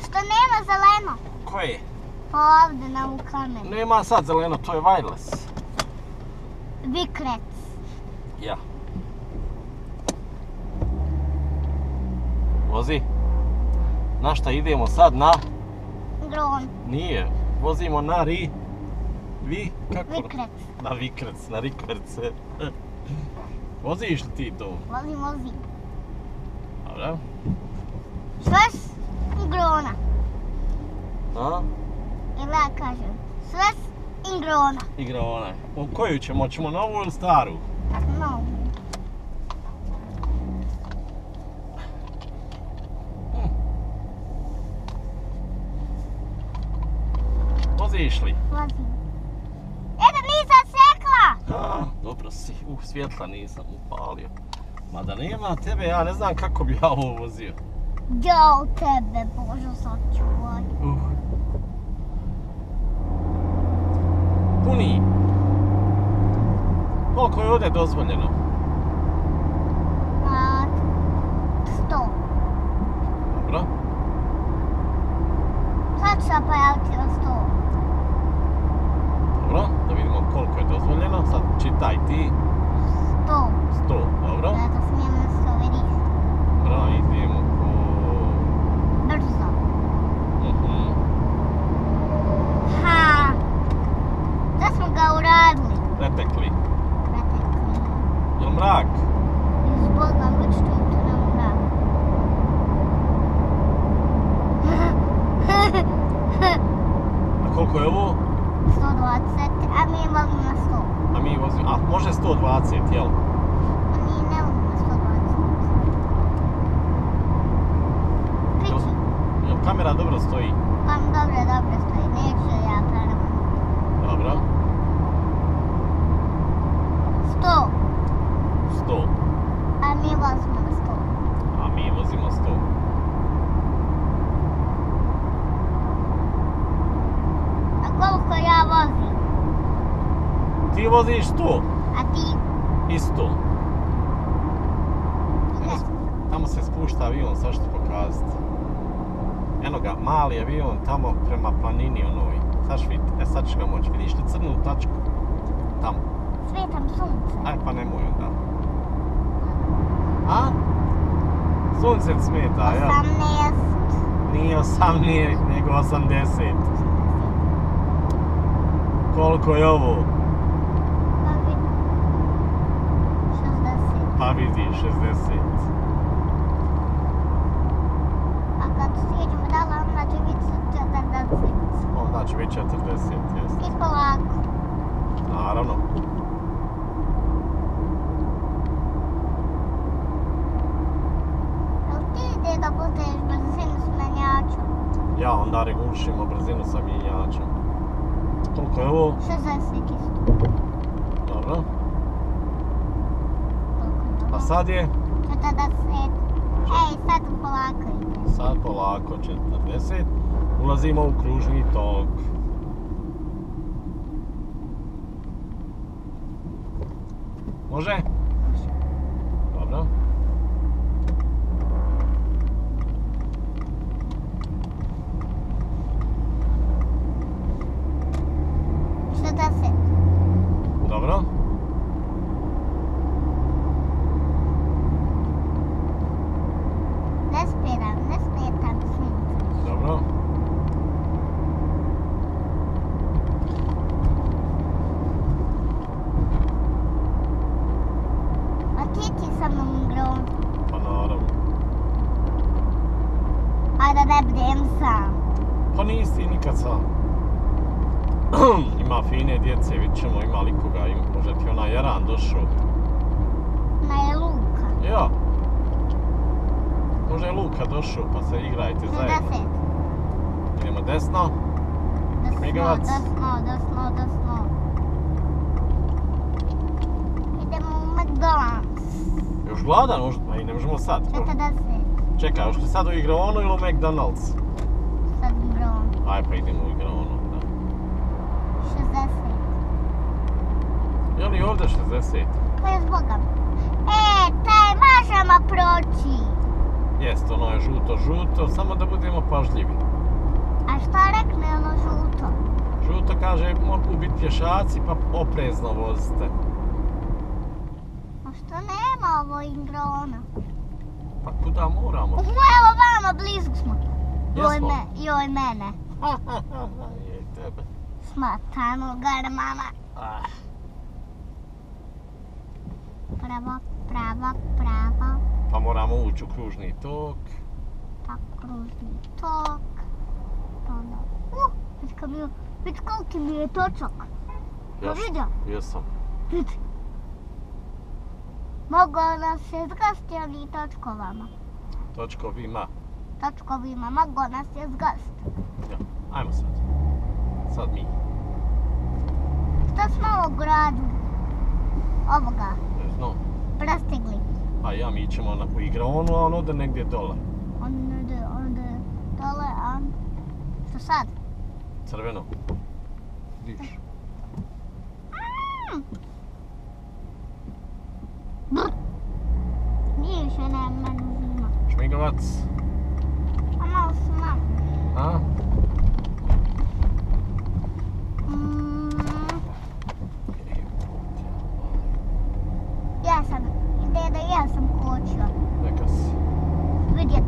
što nema zeleno? Koje? Ovdje na ovu kameru. Nema sad zeleno, to je wireless. Vikrec. Ja. Vozi. Na šta idemo sad? Na? Gron. Nije. Vozimo na ri... Vi? Kako? Vikrec. Na vikrec, na rikverc. Voziš li ti to? Vozi, vozi. Dobro. Svrs Ingrona. A? Ili ja kažem. Svrs Igra onaj. U koju ćemo? Ćemo novu ili staru? No. Voziš li? Vozim. Eto, nisam sekla! A, dobro si. Uh, svjetla nisam upalio. Mada nema tebe, ja ne znam kako bi ja ovo vozio. Jao tebe, Bože, sačuvaj. Uh. Puni. Koliko je ovdje dozvoljeno? A, sto. Dobro. Sad ću se pojaviti na sto. Dobro, da vidimo koliko je dozvoljeno. Sad čitaj ti. Sto. 100, dobro. Da smijem na sto, vidiš. Dobro, idemo po... Brzo. Mhm. Ha! Da smo ga uradili. Pretekli. Pretekli. Jel mrak? Izbogam već tu na mrak. A koliko je ovo? 120, a mi imamo na 100. A mi vozimo... A, može 120, jel? A mi ne na 120. Pići. Jel kamera dobro stoji? Pa dobro, dobro stoji. Neću ja preravam. Dobro. 100, 100. a mi vozimo na 100. A mi vozimo 100. A koliko ja vozim? Voziš 100. A ti? Isto. Ne. Tamo se spušta avion, sad ću ti pokazati. Eno ga, mali avion tamo prema planini onoj. Sad ću e sad ćeš ga moći. Vidiš li crnu tačku? Tamo. Svetam sunce. Aj pa nemoj onda. A? Sunce ti smeta, ja? 18. Nije 18, nego 80. Koliko je ovo? Pa vidi. 60. Pa vidi, 60. A kad sjeđemo dala, onda će biti 40. Onda će biti 40, jest. I polako. Naravno. Jel ti ide da budeš brzinu s menjačom? Ja onda regulšimo brzinu sa mijenjačem. Koliko je ovo? 60 isto. Dobro. A sad je? 40. Ej, sad polako ide. Sad polako 40. Ulazimo u kružni tok. Može? Dobro. Šezdeset. Dobro. Ne smetam, ne smetam sunce. Dobro. A ti ti sa mnom igrao? Pa naravno. Ajde ne budem sam. Pa nisi nikad sam. ima fine djece, vidit ćemo ima li koga, ima, može ti onaj Jaran došao. Na je Luka. Ja. Može je Luka došao pa se igrajte zajedno. 60. Idemo desno. Desno, Migavac. desno, desno, desno. Idemo u McDonald's. Još gladan možda? Ma i ne možemo sad. 40. Čekaj, još li sad u igraonu ili u McDonald's? Aj pa idemo u igraonu. Da. 60. Je li ovdje 60? Pa je zboga. E, taj možemo proći. Jest, ono je žuto, žuto, samo da budemo pažljivi. A šta rekne ono žuto? Žuto kaže, mogu biti pješaci pa oprezno vozite. A što nema ovo igrona? Pa kuda moramo? Evo vamo, blizu smo. Joj, me, joj mene. Smatano garmana. Ah, Pravo, pravo, pravo. pa moramo ući u kružni tok. Pa kružni tok. Pa onda... Uh, vidi kad je, vidi koliki mi je točak. Jaš- vidio? Jesam. Vidi. Mogao nas je zgasti oni točkovama. Točkovima. Točkovima, mogao nas je zgasti. Ja, ajmo sad. Sad mi. Što smo ovo gradu? Ovoga, No, prestigli. a ja mi ćemo na, u igronu, a on ode negdje dole. On ide, on ide dole, a što sad? Crveno. Vidiš? Mm. Nije više ne meni zima. Šmigavac. A malo sam A? Mm, ja sam, deda, ja sam kočio. Neka si.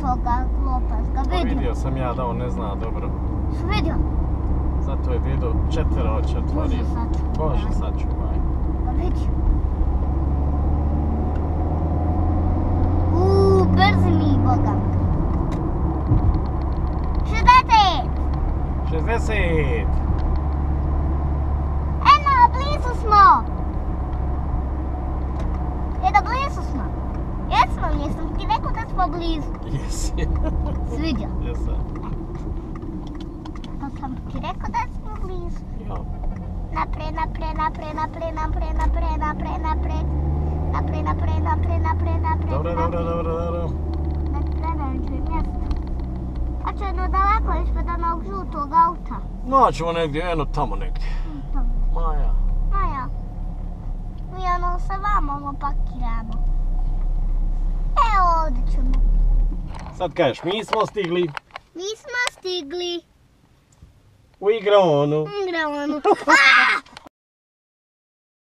Toga Pa vidio. vidio sam ja da on ne zna dobro. Vidio? Zato je otvorio. Bože, sad. Bože, sačuvaj. Ga vidio. 60! 60! Eno, blizu smo! Deda, blizu smo. Jesmo, jesam ti rekao da smo blizu. Jesi. Svidio. Jesam. Pa sam ti rekao da smo blizu. Napred. Dobro, dobro, dobro, dobro. A će jedno daleko ispred onog žutog auta. Naćemo negdje, eno tamo negdje. Maja. Maja, mi ono sa vama ovo pakiramo. Evo ovdje ćemo. Sad kažeš, mi smo stigli Mi smo stigli. u igronu. Igramo.